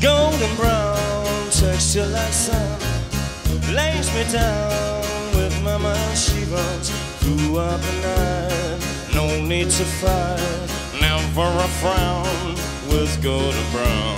Golden brown, texture like sun. Lays me down with my mama, she runs throughout the night. No need to fight, never a frown with golden brown.